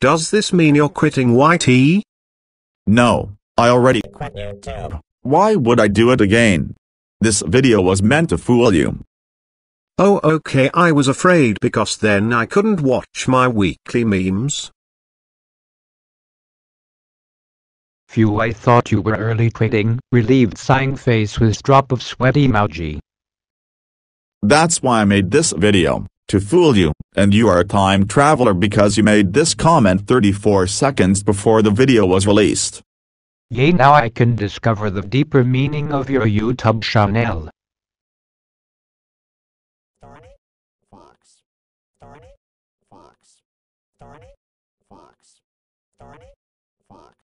Does this mean you're quitting YT? No, I already quit YouTube. Why would I do it again? This video was meant to fool you. Oh okay I was afraid because then I couldn't watch my weekly memes. Phew I thought you were early quitting, relieved sighing face with drop of sweat emoji. That's why I made this video, to fool you, and you are a time traveler because you made this comment 34 seconds before the video was released. Yay now I can discover the deeper meaning of your YouTube channel. Fox. Fox.